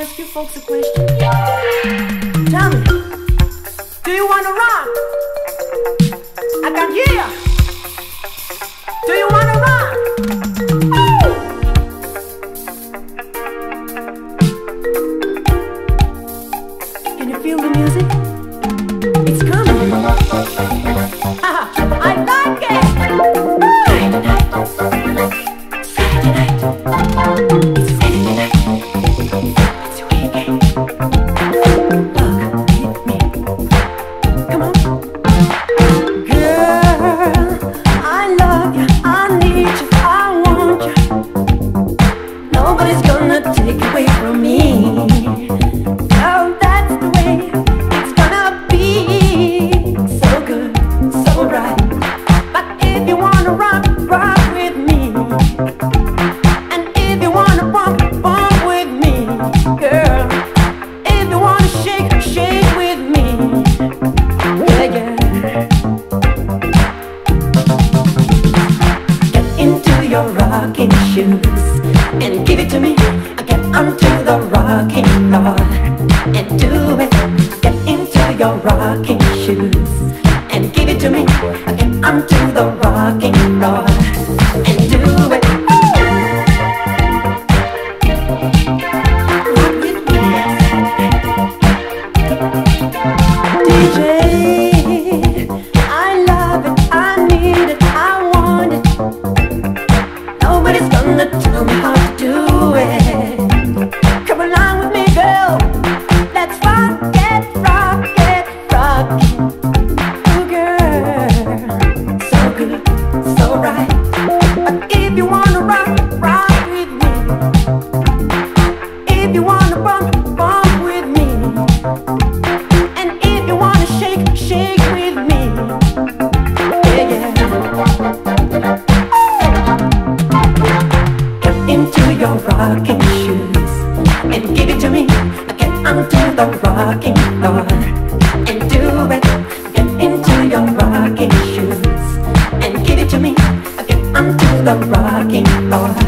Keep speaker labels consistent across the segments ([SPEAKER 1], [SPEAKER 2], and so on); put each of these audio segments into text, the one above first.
[SPEAKER 1] ask you folks a question? Tell me, do you want to rock? I got yeah. your rocking shoes and give it to me. Get onto the rocking floor and do it. Get into your rocking shoes and give it to me. Get onto the rocking floor. If you wanna rock, rock with me. If you wanna bump, bump with me. And if you wanna shake, shake with me. Yeah, yeah. Oh. Into your rocking shoes and give it to me. I can't undo the rocking thought. looking up on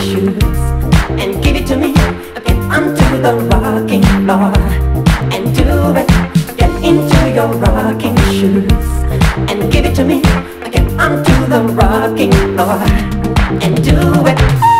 [SPEAKER 1] shoes and give it to me. Get onto the rocking floor and do it. Get into your rocking shoes and give it to me. Get onto the rocking floor and do it.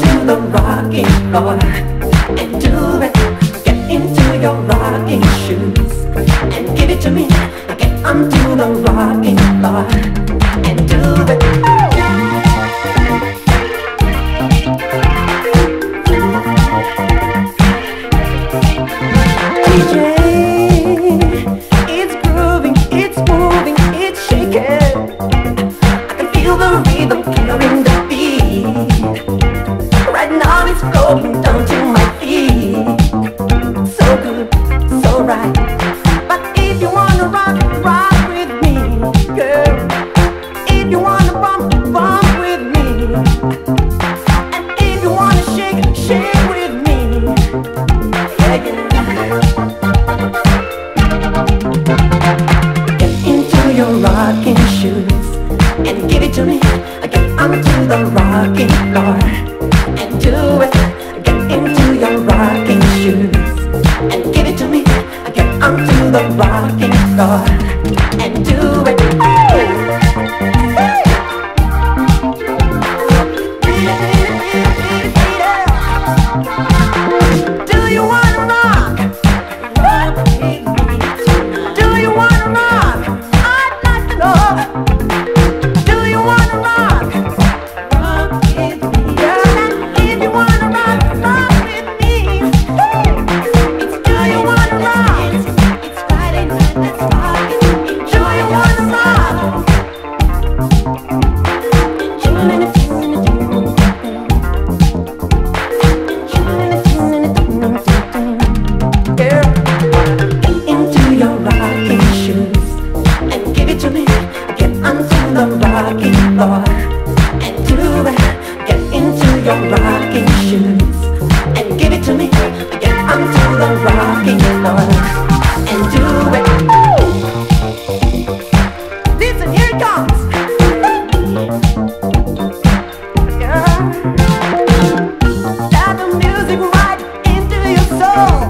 [SPEAKER 1] to the rocking floor and do it. Get into your shoes and give it to me. Get the floor. Oh. Oh.